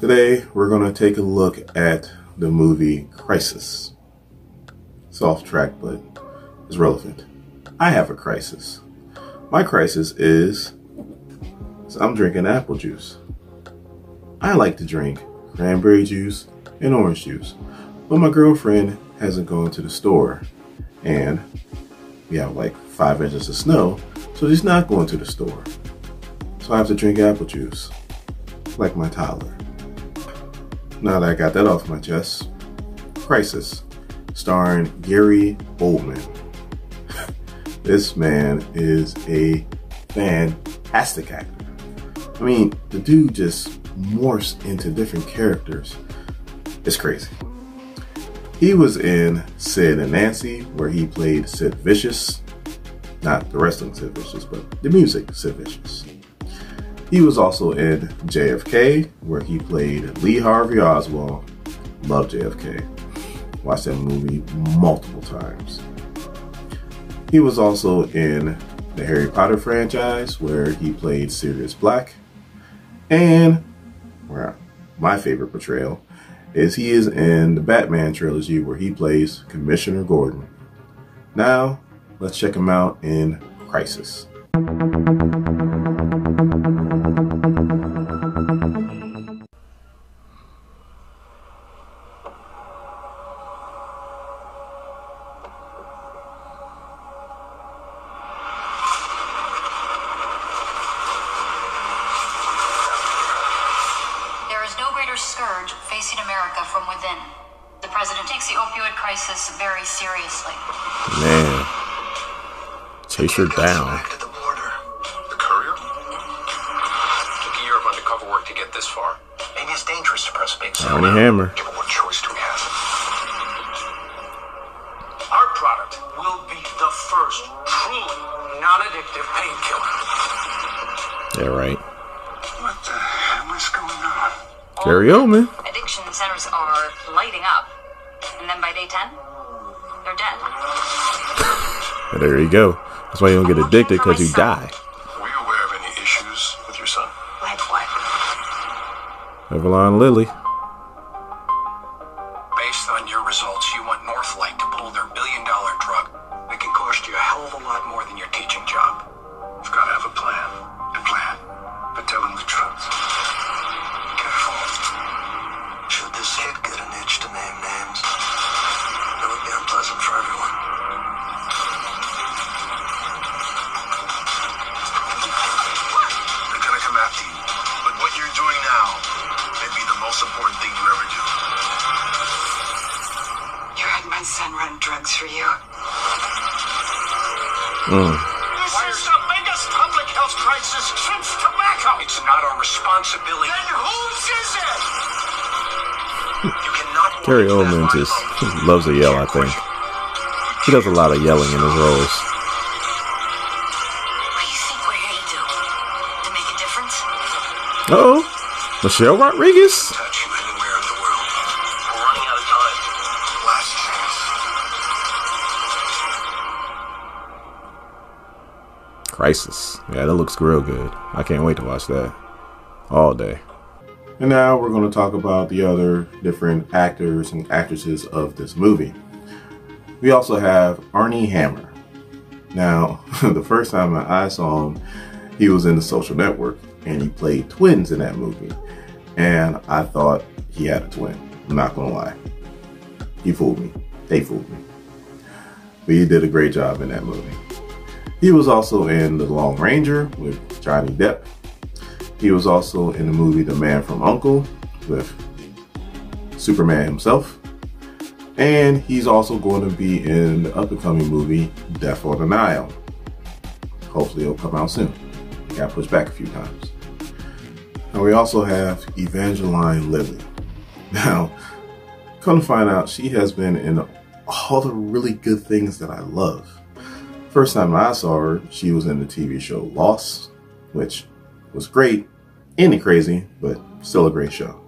Today, we're going to take a look at the movie Crisis. It's off track, but it's relevant. I have a crisis. My crisis is I'm drinking apple juice. I like to drink cranberry juice and orange juice, but my girlfriend hasn't gone to the store and we have like five inches of snow, so she's not going to the store. So I have to drink apple juice, like my toddler. Now that I got that off my chest, Crisis, starring Gary Oldman. this man is a fantastic actor. I mean, the dude just morphs into different characters. It's crazy. He was in Sid and Nancy, where he played Sid Vicious. Not the wrestling Sid Vicious, but the music Sid Vicious. He was also in JFK, where he played Lee Harvey Oswald. Love JFK. Watched that movie multiple times. He was also in the Harry Potter franchise, where he played Sirius Black. And where my favorite portrayal is he is in the Batman trilogy, where he plays Commissioner Gordon. Now, let's check him out in Crisis. Scourge facing America from within. The president takes the opioid crisis very seriously. Man. Chase her down. Far. Maybe it's dangerous to press big Armie Hammer. Yeah, but what choice do we have? Our product will be the first truly non-addictive painkiller. Yeah, right. What the hell is going on? Gary Oldman. Addiction centers are lighting up. And then by day 10, they're dead. there you go. That's why you don't get addicted because you die. Evangeline Lilly. This is the biggest public health crisis since tobacco. It's not our responsibility. Then whose is it? you cannot. Gary worry Oldman just loves to yell, I think. He does a lot of yelling in his roles. What do you think we're here to do? To make a difference? Uh oh. Michelle Rodriguez. Crisis. Yeah, that looks real good. I can't wait to watch that all day. And now we're going to talk about the other different actors and actresses of this movie. We also have Armie Hammer. Now, the first time I saw him, he was in The Social Network and he played twins in that movie. And I thought he had a twin. I'm not going to lie. He fooled me. They fooled me. But he did a great job in that movie. He was also in The Lone Ranger with Johnny Depp. He was also in the movie The Man from Uncle with Superman himself. And he's also going to be in the up and coming movie Death the Nile. Hopefully, it'll come out soon. It got pushed back a few times. And we also have Evangeline Lilly. Now, come to find out, she has been in all the really good things that I love. First time I saw her, she was in the TV show Lost, which was great, and crazy, but still a great show.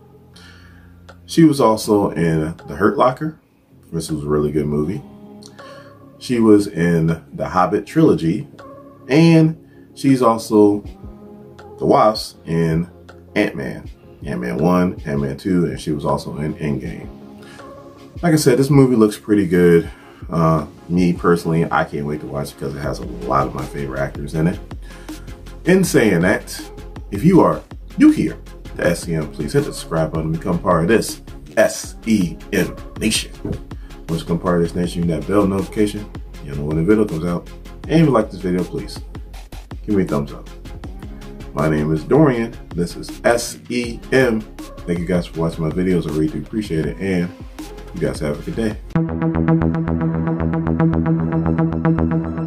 She was also in The Hurt Locker. This was a really good movie. She was in the Hobbit trilogy, and she's also the Wasp in Ant Man. Ant-Man 1, Ant-Man 2, and she was also in Endgame. Like I said, this movie looks pretty good. Uh, me personally, I can't wait to watch it because it has a lot of my favorite actors in it. In saying that, if you are new here to SEM, please hit the subscribe button and become part of this SEM Nation. Once you become part of this nation, you that bell notification. You know when the video comes out. And if you like this video, please give me a thumbs up. My name is Dorian. This is SEM. Thank you guys for watching my videos. I really do appreciate it. And you guys have a good day. Thank you.